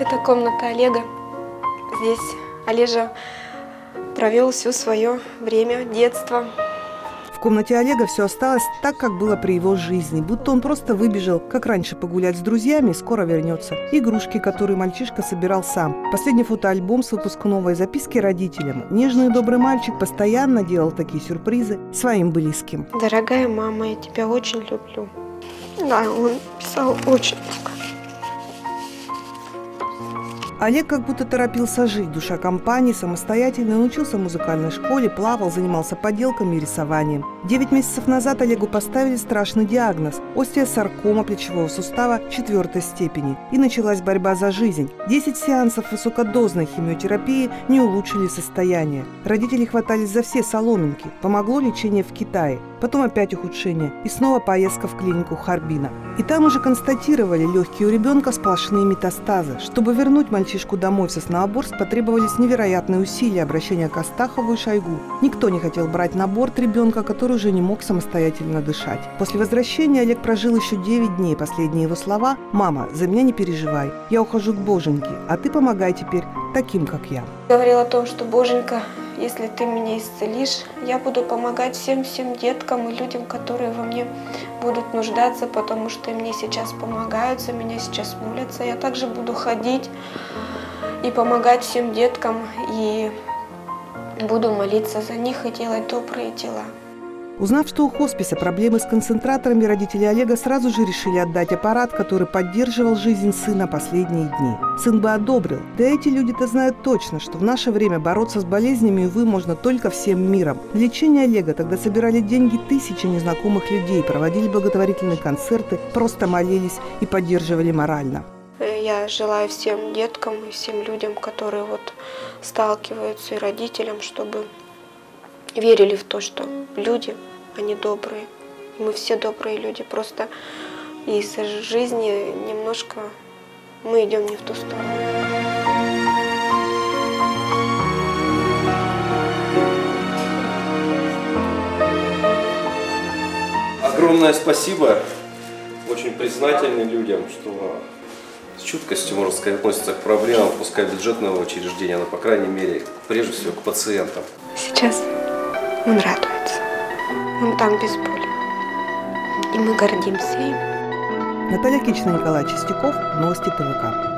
Это комната Олега. Здесь Олежа провел все свое время, детство. В комнате Олега все осталось так, как было при его жизни, будто он просто выбежал, как раньше, погулять с друзьями и скоро вернется. Игрушки, которые мальчишка собирал сам. Последний фотоальбом с выпускного и записки родителям. Нежный и добрый мальчик постоянно делал такие сюрпризы своим близким. Дорогая мама, я тебя очень люблю. Да, он писал очень много. Олег как будто торопился жить. Душа компании, самостоятельно научился в музыкальной школе, плавал, занимался поделками и рисованием. Девять месяцев назад Олегу поставили страшный диагноз – остеосаркома плечевого сустава четвертой степени. И началась борьба за жизнь. Десять сеансов высокодозной химиотерапии не улучшили состояние. Родители хватались за все соломинки. Помогло лечение в Китае. Потом опять ухудшение. И снова поездка в клинику Харбина. И там уже констатировали легкие у ребенка сплошные метастазы. Чтобы вернуть мальчишку домой в Соснооборск, потребовались невероятные усилия обращения к Астахову и Шойгу. Никто не хотел брать на борт ребенка, который уже не мог самостоятельно дышать. После возвращения Олег прожил еще 9 дней. Последние его слова «Мама, за меня не переживай, я ухожу к Боженьке, а ты помогай теперь таким, как я». Говорил о том, что Боженька, если ты меня исцелишь, я буду помогать всем-всем деткам и людям, которые во мне будут нуждаться, потому что мне сейчас помогают, за меня сейчас молятся. Я также буду ходить и помогать всем деткам, и буду молиться за них и делать добрые дела. Узнав, что у хосписа проблемы с концентраторами, родители Олега сразу же решили отдать аппарат, который поддерживал жизнь сына последние дни. Сын бы одобрил. Да эти люди-то знают точно, что в наше время бороться с болезнями, увы, можно только всем миром. На лечение Олега тогда собирали деньги тысячи незнакомых людей, проводили благотворительные концерты, просто молились и поддерживали морально. Я желаю всем деткам и всем людям, которые вот сталкиваются, и родителям, чтобы верили в то, что люди, они добрые. Мы все добрые люди, просто из жизни немножко мы идем не в ту сторону. Огромное спасибо. Очень признательны людям, что с чуткостью, можно сказать, относятся к проблемам, пускай бюджетного учреждения, но, по крайней мере, прежде всего к пациентам. Сейчас он радуется. Он там без боли. И мы гордимся им. Наталья Кична, Николай Чистяков, Новости ТВК.